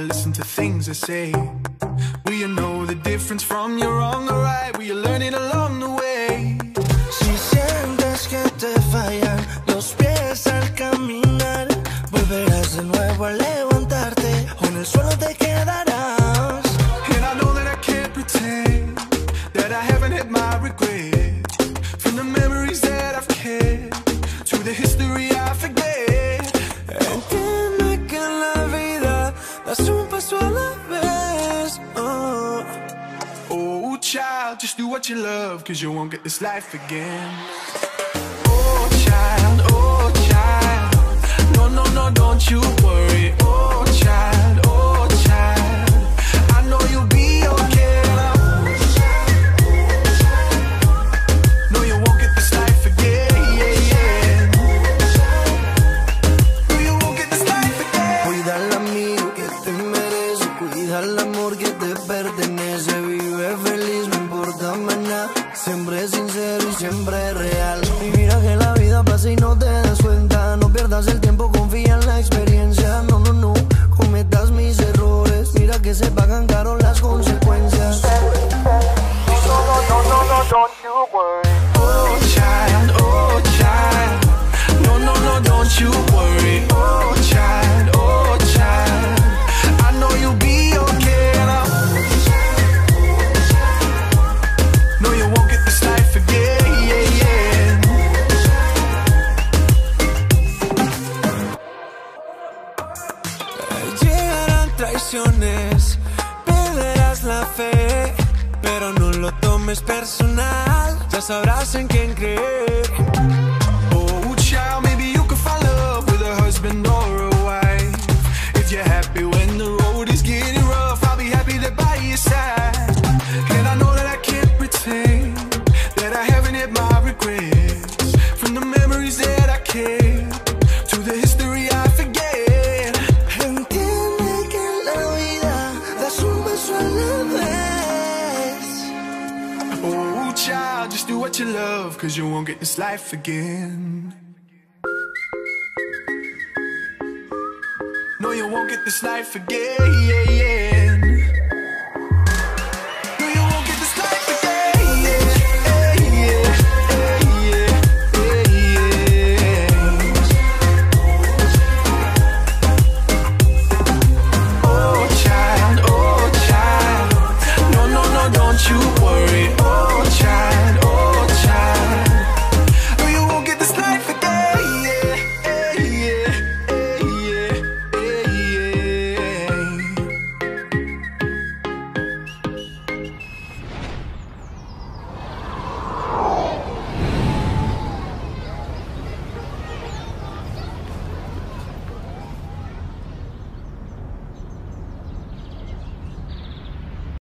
you listen to things I say? Will you know the difference from your wrong or right? Will you learn it along the way? Si sientes que te fallan los pies al caminar, volverás de nuevo a levantarte o en el suelo te quedarás. And I know that I can't pretend that I haven't had my regrets. From the memories that I've kept to the history I forget. Child, just do what you love, cause you won't get this life again. Oh, child, oh, child. No, no, no, don't you worry. Oh, child, oh, child. I know you'll be okay. No, you won't get this life again. Yeah, yeah. No, you won't get this life again. Cuida al amigo que te merece, cuida el amor que te pertenece. Vive feliz, Siempre sincero y siempre real. Y mira que la vida pasa y no te das cuenta. No pierdas el tiempo, confía en la experiencia. No, no, no, cometas mis errores. Mira que se pagan caro las consecuencias. Oh Traiciones, perderás la fe, pero no lo tomes personal, ya sabrás en quién creer. Oh child, maybe you could find love with a husband or a wife. If you're happy when the road is getting rough, I'll be happy there by your side. And I know that I can't pretend that I haven't had my regrets. From the memories that I kept Oh, child, just do what you love, cause you won't get this life again. No, you won't get this life again, yeah, yeah. you